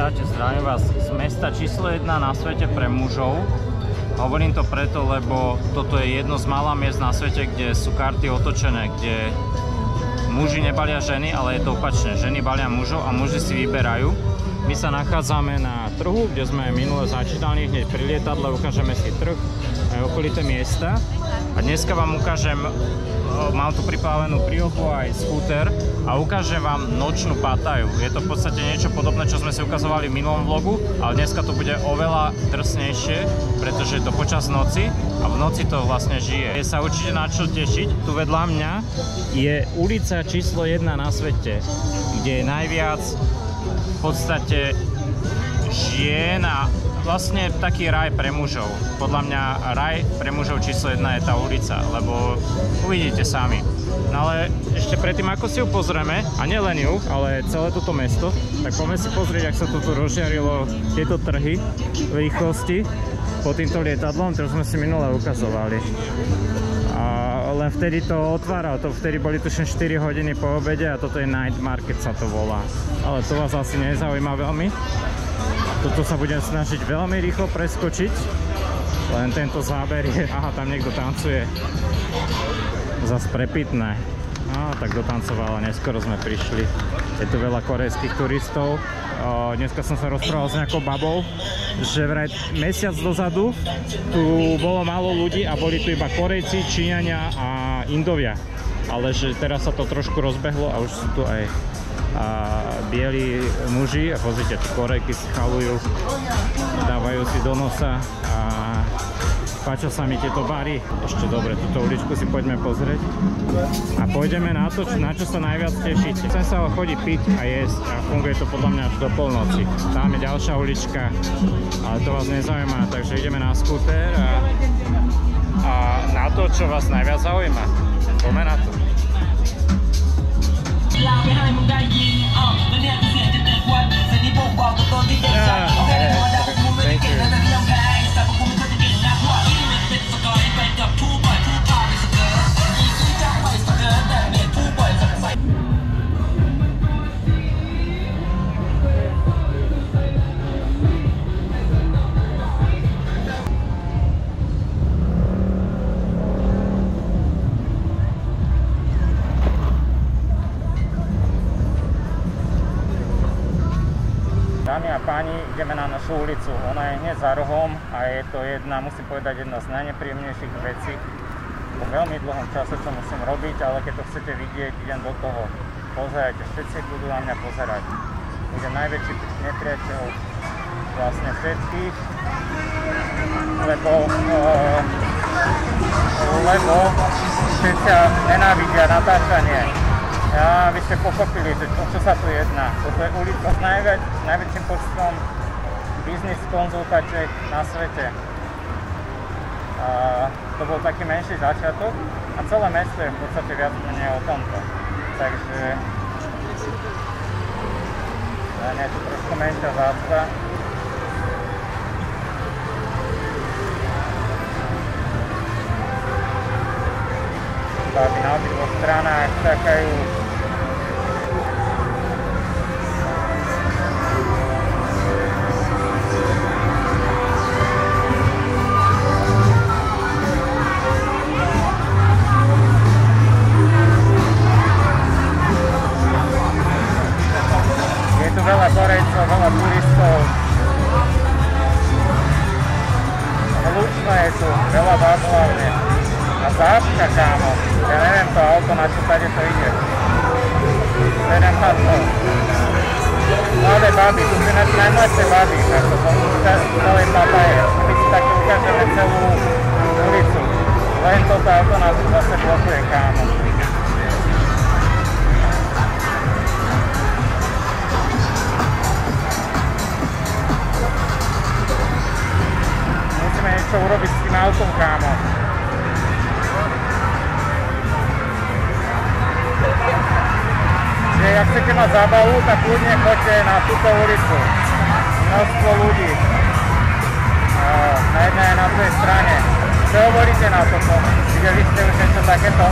Čaute, zdravím vás z mesta číslo 1 na svete pre mužov. Hovorím to preto, lebo toto je jedno z mála miest na svete, kde sú karty otočené, kde muži nebalia ženy, ale je to opačne. Ženy balia mužov a muži si vyberajú. My sa nachádzame na trhu, kde sme minule začítali, hneď pri lietadle ukážeme si trh aj okolité miesta. A dneska vám ukážem mám tu pripravenú priochu aj skúter a ukážem vám nočnú Pataju. Je to v podstate niečo podobné, čo sme si ukazovali v minulom vlogu, ale dneska to bude oveľa drsnejšie, pretože je to počas noci a v noci to vlastne žije. Je sa určite na čo tešiť. Tu vedľa mňa je ulica číslo 1 na svete, kde je najviac v podstate žien a vlastne taký raj pre mužov. Podľa mňa raj pre mužov číslo jedna je tá ulica, lebo uvidíte sami. No ale ešte predtým, ako si ju pozrieme, a nielen ju, ale celé toto mesto, tak poďme si pozrieť, ak sa tu rozžiarilo tieto trhy rýchlosti po týmto lietadlom, ktoré sme si minule ukazovali. A len vtedy to otváral, to vtedy boli tuším 4 hodiny po obede a toto je night market sa to volá. Ale to vás asi nezaujíma veľmi. Toto sa budem snažiť veľmi rýchlo preskočiť. Len tento záber je... Aha, tam niekto tancuje. Zas prepitné. Á, tak dotancovala, neskoro sme prišli. Je tu veľa korejských turistov. Dneska som sa rozprával s nejakou babou, že vraj mesiac dozadu tu bolo málo ľudí a boli tu iba Korejci, Číňania a Indovia. Ale že teraz sa to trošku rozbehlo a už sú tu aj a bieli muži a pozrite, tu korejky schalujú, dávajú si do nosa a páčia sa mi tieto bary. Ešte dobre, túto uličku si poďme pozrieť a pôjdeme na to, na čo sa najviac tešíte. Chcem sa chodiť piť a jesť a funguje to podľa mňa až do polnoci. Tam je ďalšia ulička, ale to vás nezaujíma, takže ideme na skúter a, a na to, čo vás najviac zaujíma. Poďme na to. ลาไม่ให้มึงได้ยินอ๋อแล้วเนี่ยเสียงจะเกิดวัดเสียงที่ผมบอกตัวตนที่เด็กชัดโอเคธรรมดา našu ulicu. Ona je hneď za rohom a je to jedna, musím povedať, jedna z najnepríjemnejších vecí po veľmi dlhom čase, čo musím robiť, ale keď to chcete vidieť, idem do toho. Pozerajte, všetci budú na mňa pozerať. Budem najväčší nepriateľ vlastne všetkých, lebo, uh, lebo všetci nenávidia natáčanie ja, vy ste pochopili, že čo, čo sa tu jedná. Toto je ulica s najväč, najväčším počtom biznis konzultačiek na svete. A to bol taký menší začiatok a celé mesto je v podstate viac menej o tomto. Takže je tu trošku menšia zácpa. Babi na obidvoch stranách čakajú ak chcete mať zábavu, tak kľudne choďte na túto ulicu. Množstvo ľudí. A na druhej strane. Čo hovoríte na toto? Videli ste už niečo takéto?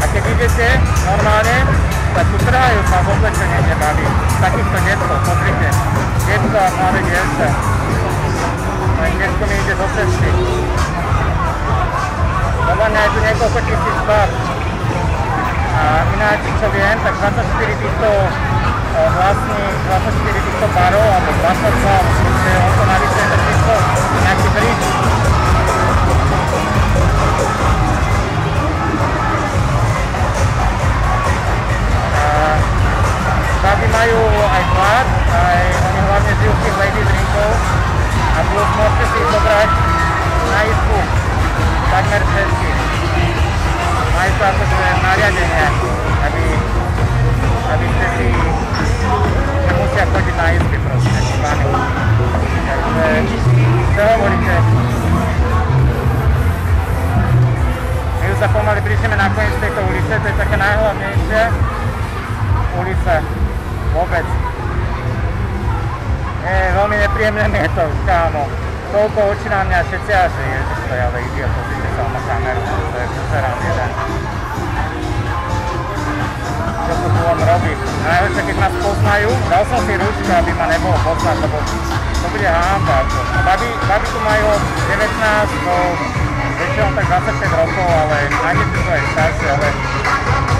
A keď idete normálne, Tak tu trhajú sa v oblečenie nebaví. Takýchto detkov, pozrite. Detko a mladé dievča. Len detko mi ide do cesty. Podľa mňa je tu niekoľko tisíc bab. A ináč, čo viem, tak 24 týchto vlastní 24 týchto barov, alebo 22, myslím, že on to navyšuje to číslo, nejaký bridge. Baby majú aj plat, aj oni hlavne žijú tých ladies drinkov a plus môžete si zobrať na izbu takmer všetky. Nemusia chodiť na izby proste s vami. Takže, čo hovoríte? My už sa pomaly blížime na koniec tejto ulice, to je také najhlavnejšie ulica vôbec. Je veľmi nepríjemné je to, kámo. Toľko očí na mňa všetci a že ježiš, to je ale idiot, pozrite sa na kameru, to je pozerám jeden. Čo tu on robí? Najlepšie, keď ma spoznajú, dal som si rúčku, aby ma nebolo poznať, lebo to bude hamba. Babi, babi tu majú od 19 do väčšinou tak 25 rokov, ale nájdete to aj staršie, ale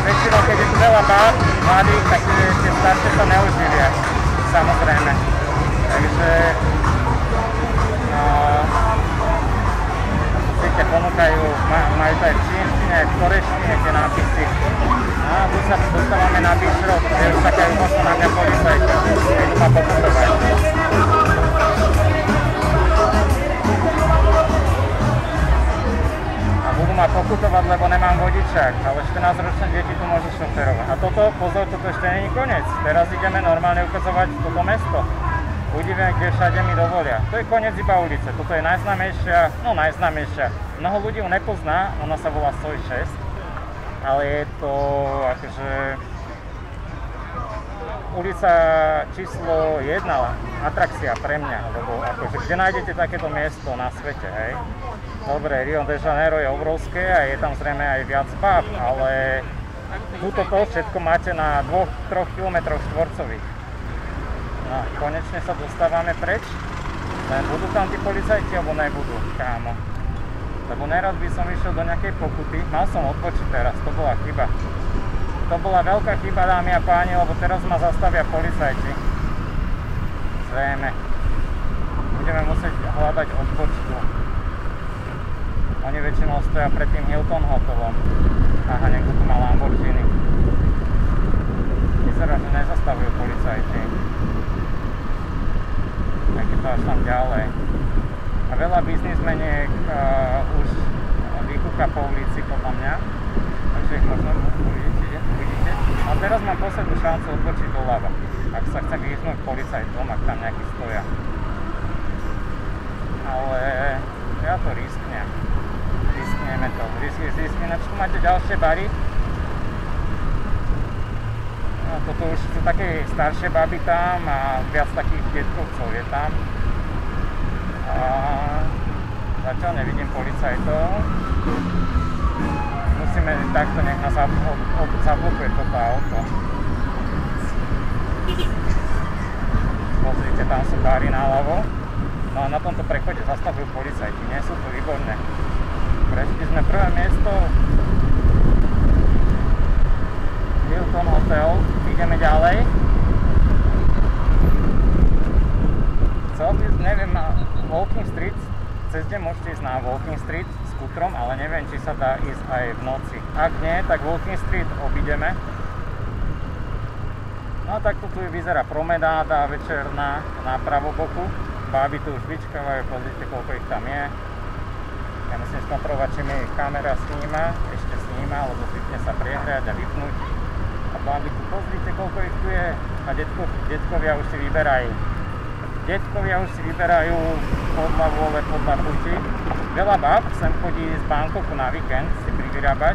väčšinou, keď je tu veľa báb, mladých, tak tie staršie sa neuživia, samozrejme. Takže, no, určite ponúkajú, majú to aj v čínštine, aj tie nápisy. No a tu sa dostávame na bistro, kde už čakajú možno na mňa policajti, keď ma pokutovať. budú ma pokutovať, lebo nemám vodičák, ale 14-ročné deti tu môžu šoferovať. A toto, pozor, toto ešte není koniec. Teraz ideme normálne ukazovať toto mesto. Uvidíme, kde všade mi dovolia. To je koniec iba ulice. Toto je najznámejšia, no najznámejšia. Mnoho ľudí ju nepozná, ona sa volá Soj 6, ale je to akože ulica číslo 1, atrakcia pre mňa, lebo akože kde nájdete takéto miesto na svete, hej? Dobre, Rio de Janeiro je obrovské a je tam zrejme aj viac bab, ale túto to všetko máte na 2-3 km štvorcových. No, konečne sa dostávame preč. Len budú tam tí policajti, alebo nebudú, kámo. Lebo nerad by som išiel do nejakej pokuty. Mal som odpočiť teraz, to bola chyba. To bola veľká chyba, dámy a páni, lebo teraz ma zastavia policajti. Zrejme. Budeme musieť hľadať odpočtu. Oni väčšinou stoja pred tým Hilton hotelom. Aha, niekto tu má Lamborghini. Vyzerá, že nezastavujú policajti. Aj to až tam ďalej. Veľa biznismeniek uh, už vykúka po ulici podľa mňa. Takže ich možno uvidíte. uvidíte. A teraz mám poslednú šancu odbočiť doľava. Ak sa chcem vyhnúť policajtom, ak tam nejaký stoja. Ale ja to risknem riskneme to. Risk je zisk, ináč tu máte ďalšie bary. No, toto už sú také staršie baby tam a viac takých detkovcov je tam. A zatiaľ nevidím policajtov. Musíme takto, nech nás zablokuje toto auto. Pozrite, tam sú bary naľavo. No a na tomto prechode zastavujú policajti, nie sú to výborné. Prešli sme prvé miesto Hilton Hotel, ideme ďalej. By, neviem, Walking Street, cez deň môžete ísť na Walking Street s kutrom, ale neviem, či sa dá ísť aj v noci. Ak nie, tak Walking Street obideme. No tak tu vyzerá promenáda večerná na pravoboku. Báby tu už vyčkávajú, pozrite koľko ich tam je. Ja musím skontrolovať, či mi kamera sníma, ešte sníma, lebo zvykne sa prehriať a vypnúť. A tu pozrite, koľko ich tu je. A detko, detkovia už si vyberajú. Detkovia už si vyberajú podľa vôle, podľa chuti. Veľa bab sem chodí z Bangkoku na víkend si privyrábať.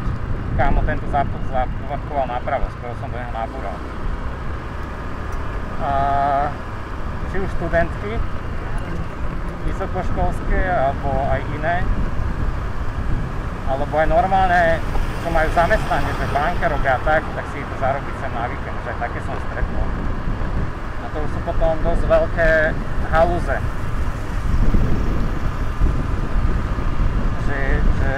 Kámo, tento zaparkoval napravo, skoro som do neho nabúral. A, či už študentky, vysokoškolské alebo aj iné, alebo aj normálne čo majú zamestnanie, že banke robia tak, tak si to zarobiť sem na víkend, že také som stretol. To sú potom dosť veľké halúze. Že, že,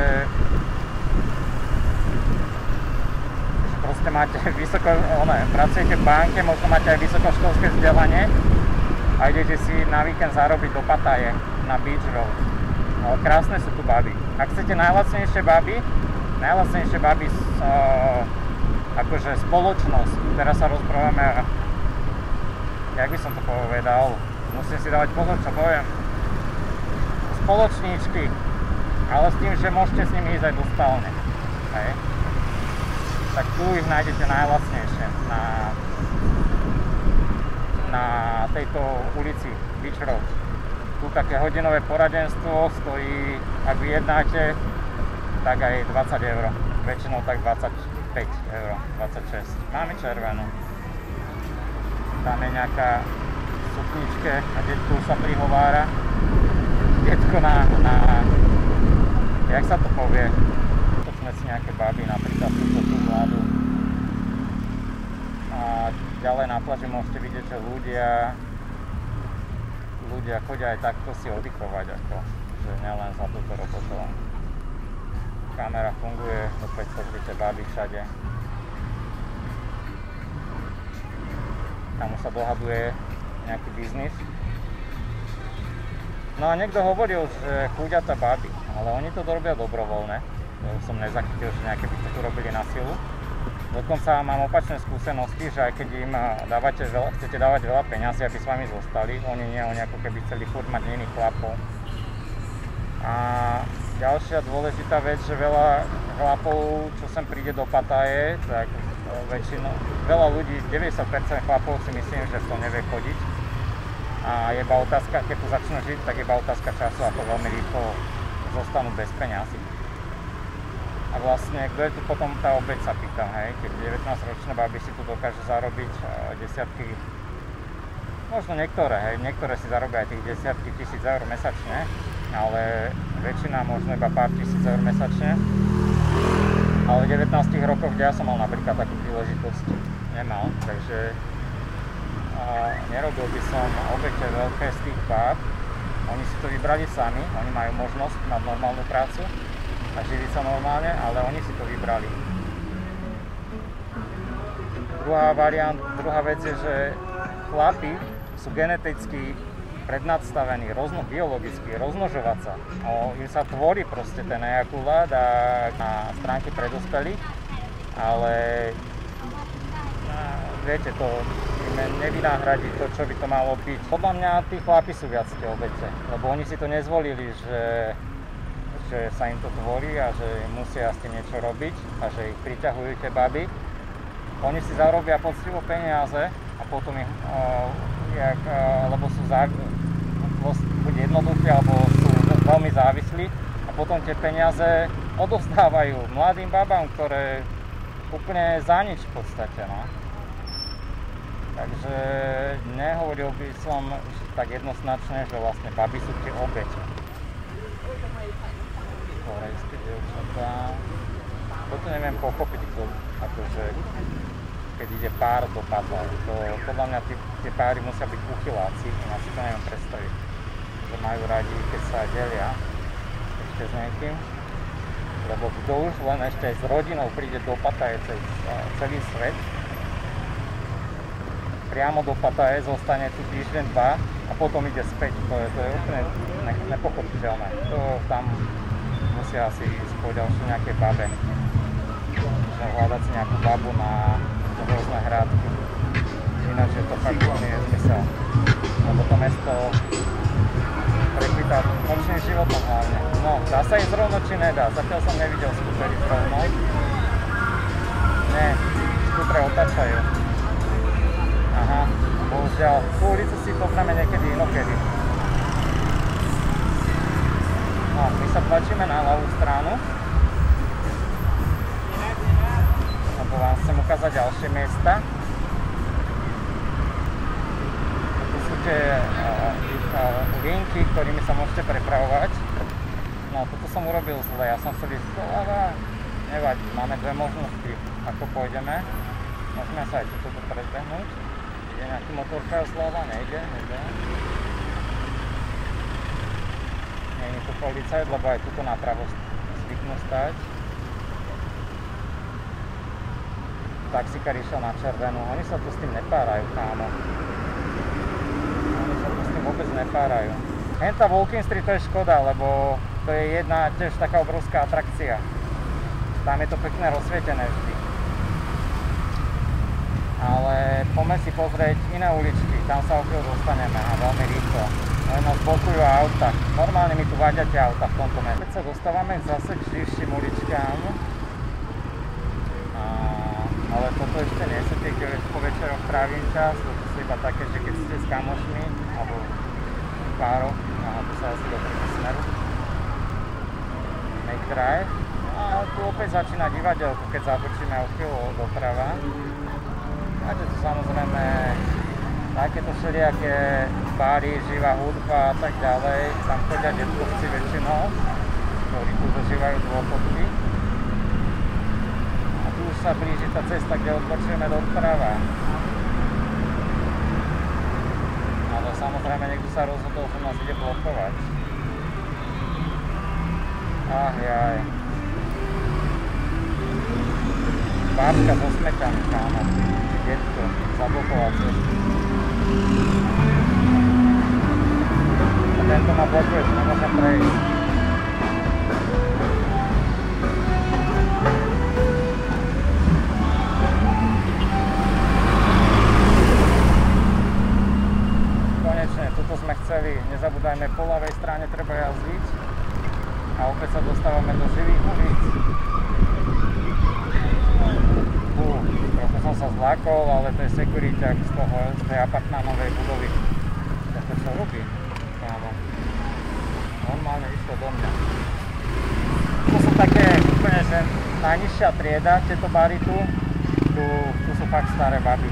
že proste máte vysoko, one, pracujete v banke, možno máte aj vysokoškolské vzdelanie a idete si na víkend zarobiť do Pataje na Beach Road. Ale krásne sú tu baby. Ak chcete najlacnejšie baby, najlacnejšie baby uh, akože spoločnosť. Teraz sa rozprávame, jak by som to povedal, musím si dávať pozor, čo poviem. Spoločníčky, ale s tým, že môžete s nimi ísť aj do spálne. Hej. Tak tu ich nájdete najlacnejšie na, na tejto ulici Beach. Tu také hodinové poradenstvo stojí, ak vyjednáte, tak aj 20 eur. Väčšinou tak 25 eur, 26. Máme červenú. Tam je nejaká sukničke a detko sa prihovára. Detko na, na, jak sa to povie? Točme si nejaké baby, napríklad túto tú mladú. A ďalej na pláži môžete vidieť, že ľudia ľudia chodia aj takto si oddychovať, ako, že nielen za túto robotou kamera funguje, opäť pozrite baby všade. Tam sa dohaduje nejaký biznis. No a niekto hovoril, že chúďata baby, ale oni to robia dobrovoľne. Som nezachytil, že nejaké by to tu robili na silu. Dokonca mám opačné skúsenosti, že aj keď im dávate veľa, chcete dávať veľa peňazí, aby s vami zostali, oni nie, oni ako keby chceli furt mať iných chlapov. A Ďalšia dôležitá vec, že veľa chlapov, čo sem príde do Pataje, tak e, väčšinou, veľa ľudí, 90% chlapov si myslím, že to nevie chodiť. A je iba otázka, keď tu začnú žiť, tak je iba otázka času, ako veľmi rýchlo zostanú bez peňazí. A vlastne, kto je tu potom tá obeď sa pýta, hej, keď 19-ročné baby si tu dokáže zarobiť e, desiatky, možno niektoré, hej, niektoré si zarobia aj tých desiatky tisíc eur mesačne, ale väčšina možno iba pár tisíc eur mesačne. Ale v 19 rokoch, kde ja som mal napríklad takú príležitosť, nemal, takže a nerobil by som obete veľké z tých báb. Oni si to vybrali sami, oni majú možnosť mať normálnu prácu a živiť sa normálne, ale oni si to vybrali. Druhá variant, druhá vec je, že chlapi sú geneticky prednadstavený rozno, biologicky, rozmnožovať sa. O, im sa tvorí proste ten ejakulát a na stránke predospelých, ale no, viete, to nevynahradí to, čo by to malo byť. Podľa mňa tí chlapi sú viac tie obete, lebo oni si to nezvolili, že, že sa im to tvorí a že musia s tým niečo robiť a že ich priťahujú tie baby. Oni si zarobia poctivo peniaze a potom ich, uh, jak, uh, lebo sú zá, buď jednoduchí, alebo sú veľmi závislí a potom tie peniaze odovzdávajú mladým babám, ktoré úplne za nič v podstate. No. Takže nehovoril by som tak jednoznačne, že vlastne baby sú tie obete. Korejské dievčatá. Toto neviem pochopiť, akože keď ide pár do padla. To, podľa mňa tie, tie páry musia byť uchyláci, ja si to neviem predstaviť že majú radi, keď sa delia ešte s niekým. Lebo kto už len ešte aj s rodinou príde do Pataje cez celý svet, priamo do Pataje, zostane tu týždeň, dva a potom ide späť. To je, to je úplne ne, nepochopiteľné. To tam musia asi ísť po ďalšie nejaké babe. Hľadať si nejakú babu na rôzne hrádky. Ináč je to fakt úplne zmysel. Lebo to mesto prekvitá nočným životom hlavne. No, dá sa ísť rovno či nedá? Zatiaľ som nevidel skúter ísť rovno. Nie, skútre otačajú. Aha, bohužiaľ. Tú ulicu si pozrieme niekedy inokedy. No, my sa tlačíme na ľavú stranu. Ukázať ďalšie miesta. Tu sú tie linky, ktorými sa môžete prepravovať. No toto som urobil zle, ja som chcel ísť doľava, nevadí, máme dve možnosti, ako pôjdeme. Môžeme sa aj toto predbehnúť. Je nejaký motorka zľava? Nejde, nejde. Je tu policajt, lebo aj tuto napravo zvyknú stať. Taxikár išiel na červenú, oni sa tu s tým nepárajú, kámo. Oni sa tu s tým vôbec nepárajú. Henta Walking Street to je škoda, lebo to je jedna tiež taká obrovská atrakcia. Tam je to pekne rozsvietené vždy. Ale poďme si pozrieť iné uličky, tam sa okolo dostaneme a veľmi rýchlo. Len nás blokujú auta. Normálne mi tu vadia auta v tomto meste. Keď sa dostávame zase k živším uličkám, ale toto ešte tie, kde po večeroch trávim čas, to sú iba také, že keď ste s kamošmi, alebo párov, a tu sa asi do smeru. Make drive. A tu opäť začína divadelko, keď zabočíme o chvíľu doprava. Takže tu samozrejme takéto všelijaké bary, živá hudba a tak ďalej. Tam chodia detkovci väčšinou, ktorí tu zažívajú dôchodky. Sa blíži tá cesta, kde odbočujeme doprava. Ale samozrejme niekto sa rozhodol, že nás ide blokovať. Ach jaj. Bábka so smeťami, kámo. Detko, zablokoval cestu. A tento ma blokuje, že nemôžem prejsť. Sme chceli. Nezabúdajme, po ľavej strane treba jazdiť. A opäť sa dostávame do živých ulic. Fú, trochu som sa zlákol, ale to je sekuriťak z toho, z tej apartmánovej budovy. Tak to čo robí? Kámo. Normálne išlo do mňa. To sú také úplne, že najnižšia trieda, tieto bary tu. Tu, tu sú fakt staré baby.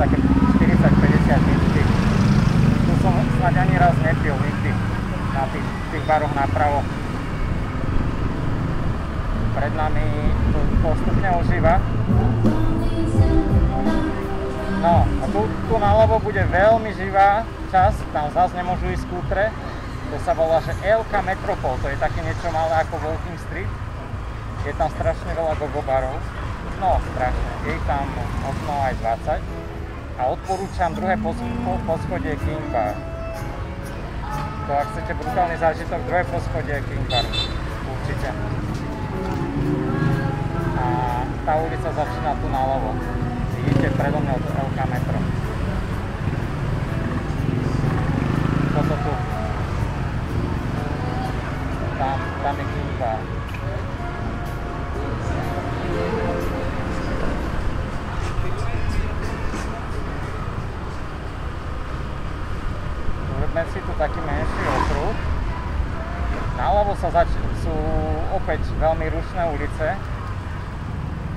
Také 40-50 ničky. Som snáď ani raz nepil nikdy na tých, tých baroch napravo. Pred nami to postupne ožíva. No a tu, tu naľavo bude veľmi živá časť, tam zase nemôžu ísť skútre. To sa volá, že LK Metropol, to je také niečo malé ako Walking Street. Je tam strašne veľa gogo barov. No, strašne. Je ich tam možno aj 20. A odporúčam druhé poschodie King Bar. To ak chcete brutálny zážitok, druhé poschodie King Bar. Určite. A tá ulica začína tu naľavo. Vidíte predo mňa to LK metro. Toto tu. Tam, tam je King Bar. Taký menší okruh. Naľavo sa zač- sú opäť veľmi rušné ulice.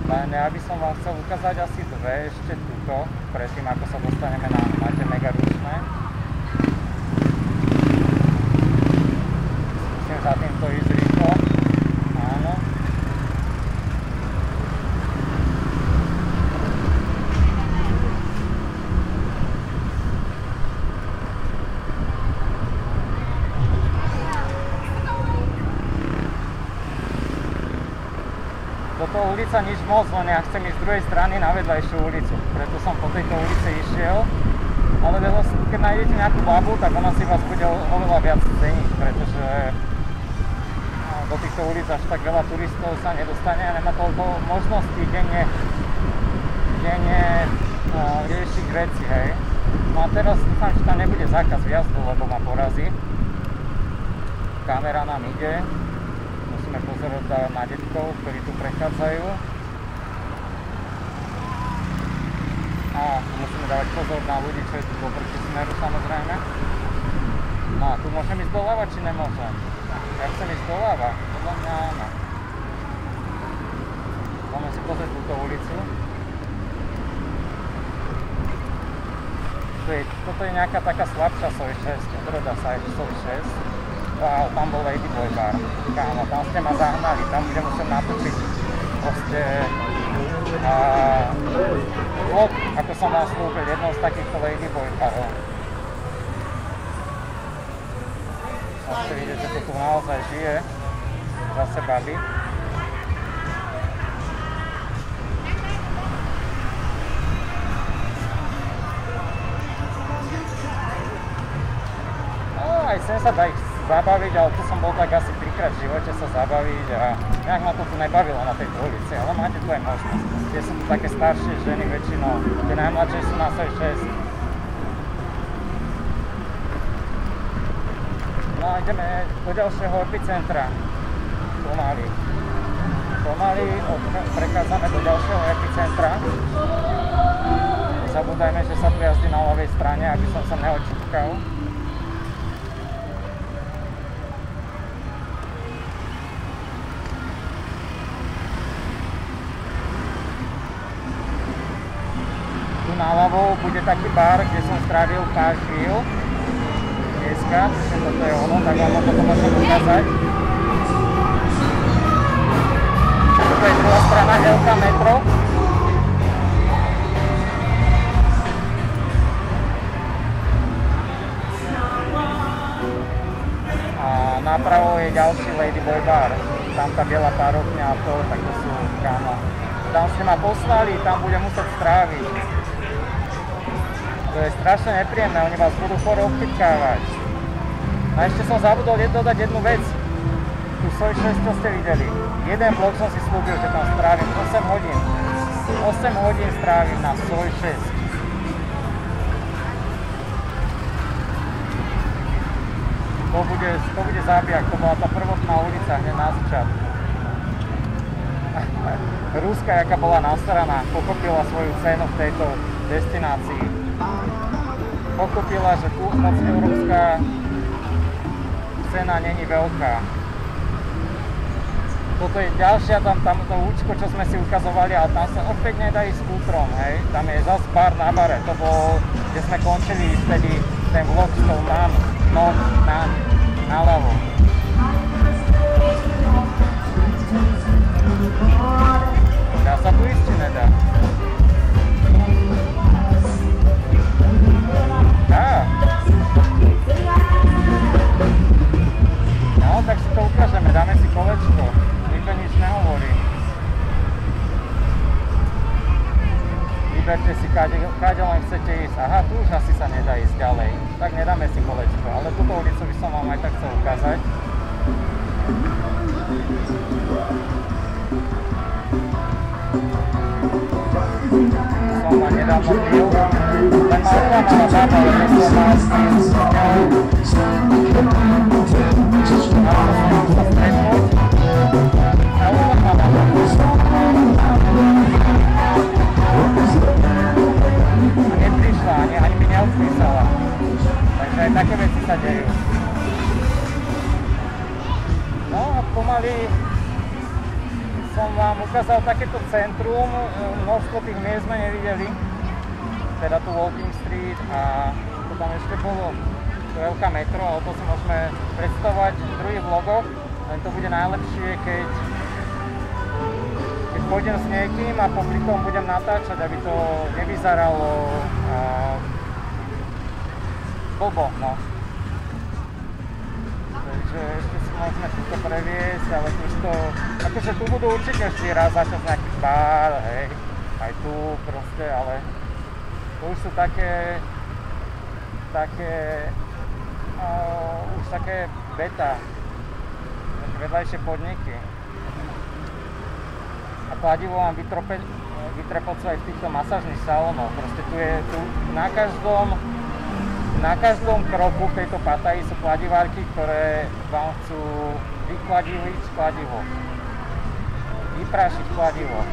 Len ja by som vám chcel ukázať asi dve ešte túto, predtým ako sa dostaneme na, na tie mega rušné. Musím za týmto ísť rýchlo. Áno. Toto ulica nič moc, len ja chcem ísť z druhej strany na vedľajšiu ulicu. Preto som po tejto ulici išiel. Ale keď nájdete nejakú babu, tak ona si vás bude oveľa viac ceniť, pretože no, do týchto ulic až tak veľa turistov sa nedostane a nemá toľko možností denne, denne no, riešiť veci, hej. No a teraz dúfam, že tam nebude zákaz vjazdu, lebo ma porazí. Kamera nám ide, musíme pozerať na detkov, ktorí tu prechádzajú. A musíme dávať pozor na ľudí, čo je tu do smeru samozrejme. No a tu môžem ísť doľava, či nemôžem? Ja chcem ísť doľava, podľa mňa áno. Poďme si pozrieť túto ulicu. Toto je nejaká taká slabšia soj 6, odroda soj 6. Tam bol Ladyboy bar. Kámo, tam ste ma zahnali, tam budem musieť natočiť proste a, vlog, ako som vám slúbil, jednou z takýchto Ladyboy barov. Môžete vidieť, že to tu naozaj žije. Zase baby. No, aj sem sa dá ich zabaviť, ale tu som bol tak asi trikrát v živote sa zabaviť a nejak ma to tu nebavilo na tejto ulici, ale máte tu aj možnosť. Tie sú tu také staršie ženy väčšinou, tie najmladšie sú na 6. No a ideme do ďalšieho epicentra. Pomaly. Pomaly prechádzame do ďalšieho epicentra. Zabúdajme, že sa tu jazdí na ľavej strane, aby som sa neočítkal. Tu naľavo bude taký bar, kde som strávil pár chvíľ dneska, toto je ono, tak vám ho môžem ukázať. Toto je druhá strana Helka Metro. A napravo je ďalší Ladyboy bar. Tam tá biela párokňa a to, tak to sú kámo. Tam ste ma poslali, tam budem musieť stráviť. To je strašne nepríjemné, oni vás budú chore obchytkávať. A ešte som zabudol dodať jednu vec. Tu Soj 6, čo ste videli. Jeden blok som si slúbil, že tam strávim 8 hodín. 8 hodín strávim na Soj 6. To bude, to bude zábijak, to bola tá prvotná ulica hneď na začiatku. Ruska, jaká bola nasraná, pochopila svoju cenu v tejto destinácii. Pochopila, že tu moc európska cena není veľká. Toto je ďalšia, tam, tam účko, čo sme si ukazovali, ale tam sa opäť nedá ísť skútrom, hej. Tam je zas bar na bare, to bol, kde sme končili vtedy ten vlog s tou mám, no, na, naľavo. Dá sa tu ísť, či nedá? No a pomaly som vám ukázal takéto centrum, množstvo tých miest sme nevideli, teda tu Walking Street a to tam ešte bolo to veľká metro a o to si môžeme predstavovať v druhých vlogoch, len to bude najlepšie, keď, keď pôjdem s niekým a popri budem natáčať, aby to nevyzeralo uh, blbo, no. Takže ešte si môžeme túto previesť, ale už to, akože tu budú určite ešte raz začať nejaký bar, hej, aj tu proste, ale to už sú také, také, uh, už také beta, vedľajšie podniky. A kladivo mám vytrope, vytrepocú aj v týchto masážnych salónoch, proste tu je, tu na každom na každom kroku v tejto pataji sú kladivárky, ktoré vám chcú vykladiviť kladivo. Vyprášiť kladivo.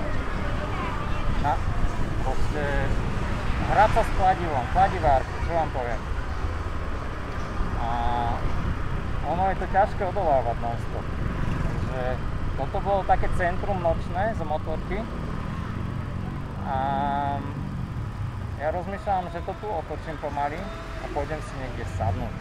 Na, proste hrať sa s kladivom, kladivárku, čo vám poviem. A ono je to ťažké odolávať non-stop. Takže toto bolo také centrum nočné z motorky. A ja rozmýšľam, že to tu otočím pomaly a pôjdem si niekde sadnúť.